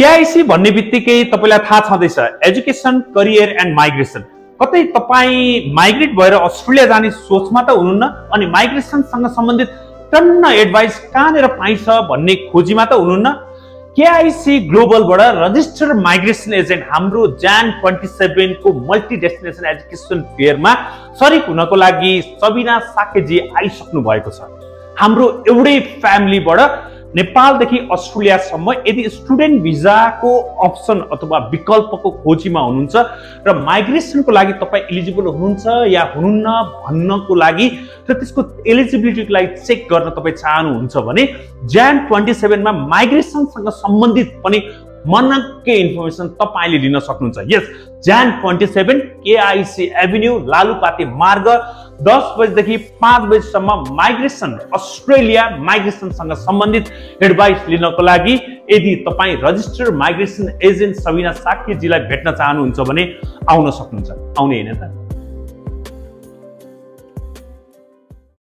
KIC भन्ने बित्तिकै तपाईँलाई थाहा छँदैछ एजुकेसन करियर एन्ड माइग्रेसन कतै तपाईँ माइग्रेट भएर अस्ट्रेलिया जाने सोचमा त हुनुहुन्न अनि माइग्रेसनसँग सम्बन्धित टन्न एडभाइस कहाँनिर पाइन्छ भन्ने खोजीमा त हुनुहुन्न। केआइसी ग्लोबलबाट रजिस्टर्ड माइग्रेसन एजेन्ट हाम्रो जान ट्वेन्टी सेभेनको मल्टी डेस्टिनेसन एजुकेसन फेयरमा सरिक हुनको लागि सबिना साकेजी आइसक्नु भएको छ। हाम्रो एउटै फ्यामिलीबाट नेपालदेखि अस्ट्रेलियासम्म यदि स्टुडेन्ट भिजाको अप्सन अथवा विकल्पको खोजीमा हुनुहुन्छ र माइग्रेसनको लागि तपाईँ इलिजिबल हुनुहुन्छ या हुनुहुन्न भन्नको लागि र त्यसको एलिजिबिलिटीको लागि चेक गर्न तपाईँ चाहनुहुन्छ भने ज्यान ट्वेन्टी सेभेनमा माइग्रेसनसँग सम्बन्धित पनि मनकै इन्फर्मेसन तपाईँले लिन सक्नुहुन्छ। यस ज्यान ट्वेन्टी सेभेन केआइसी एभिन्यू लालुपाते मार्ग दस बजीदेखि पाँच बजीसम्म माइग्रेसन अस्ट्रेलिया माइग्रेसनसँग सम्बन्धित एडभाइस लिनको लागि यदि तपाईँ रजिस्टर्ड माइग्रेसन एजेन्ट सबिना साक्यजीलाई भेट्न चाहनुहुन्छ भने आउन सक्नुहुन्छ। आउने होइन त।